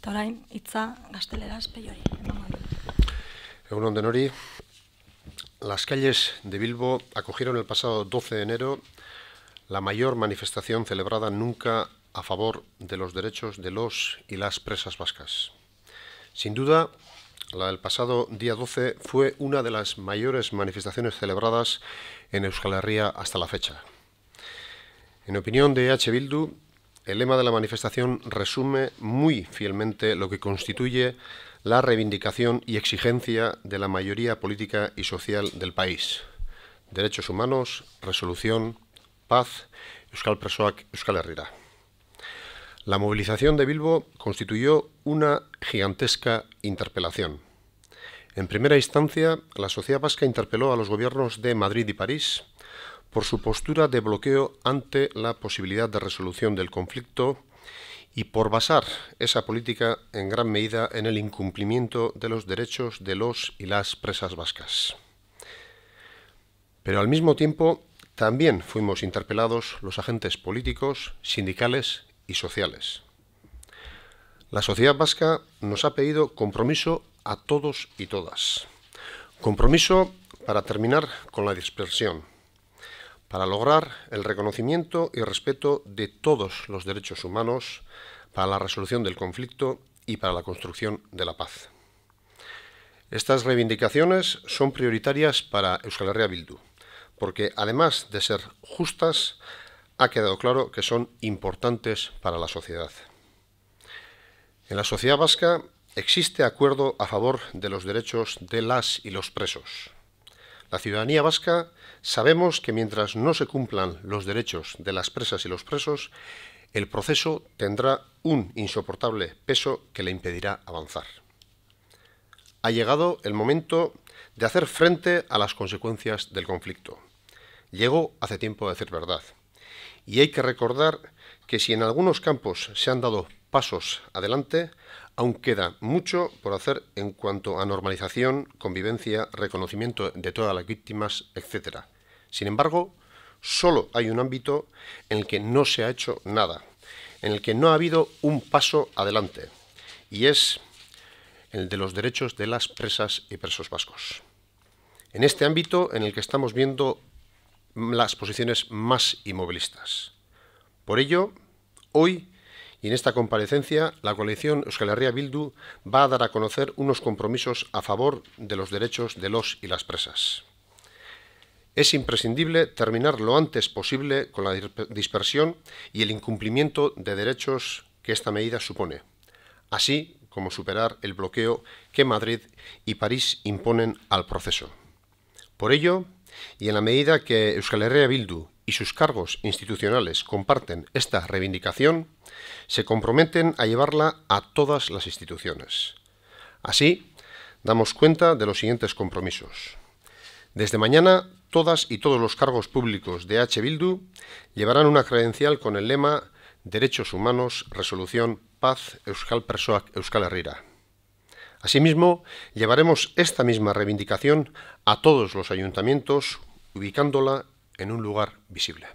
Eta orain, hitza gazteleraz peiori. Nori, las calles de Bilbo acogieron el pasado 12 de enero la mayor manifestación celebrada nunca a favor de los derechos de los y las presas vascas. Sin duda, la del pasado día 12 fue una de las mayores manifestaciones celebradas en Euskal Herria hasta la fecha. En opinión de H. Bildu, el lema de la manifestación resume muy fielmente lo que constituye la reivindicación y exigencia de la mayoría política y social del país. Derechos humanos, resolución, paz, Euskal Presoak, Euskal Herrera. La movilización de Bilbo constituyó una gigantesca interpelación. En primera instancia, la sociedad vasca interpeló a los gobiernos de Madrid y París por su postura de bloqueo ante la posibilidad de resolución del conflicto y por basar esa política en gran medida en el incumplimiento de los derechos de los y las presas vascas. Pero al mismo tiempo también fuimos interpelados los agentes políticos, sindicales y sociales. La sociedad vasca nos ha pedido compromiso a todos y todas. Compromiso para terminar con la dispersión, para lograr el reconocimiento y respeto de todos los derechos humanos, para la resolución del conflicto y para la construcción de la paz. Estas reivindicaciones son prioritarias para Euskal Herria Bildu, porque además de ser justas, ha quedado claro que son importantes para la sociedad. En la sociedad vasca existe acuerdo a favor de los derechos de las y los presos. La ciudadanía vasca sabemos que mientras no se cumplan los derechos de las presas y los presos, el proceso tendrá un insoportable peso que le impedirá avanzar. Ha llegado el momento de hacer frente a las consecuencias del conflicto. Llegó hace tiempo a decir verdad. Y hay que recordar que si en algunos campos se han dado pasos adelante, aún queda mucho por hacer en cuanto a normalización, convivencia, reconocimiento de todas las víctimas, etc. Sin embargo, solo hay un ámbito en el que no se ha hecho nada, en el que no ha habido un paso adelante, y es el de los derechos de las presas y presos vascos. En este ámbito en el que estamos viendo las posiciones más inmovilistas. Por ello, hoy y en esta comparecencia, la coalición Euskal Herria Bildu va a dar a conocer unos compromisos a favor de los derechos de los y las presas. Es imprescindible terminar lo antes posible con la dispersión y el incumplimiento de derechos que esta medida supone, así como superar el bloqueo que Madrid y París imponen al proceso. Por ello, y en la medida que Euskal Herria Bildu y sus cargos institucionales comparten esta reivindicación, se comprometen a llevarla a todas las instituciones. Así, damos cuenta de los siguientes compromisos. Desde mañana, todas y todos los cargos públicos de H. Bildu llevarán una credencial con el lema Derechos Humanos, Resolución, Paz, Euskal Persoak, Euskal Herrera. Asimismo, llevaremos esta misma reivindicación a todos los ayuntamientos, ubicándola en un lugar visible.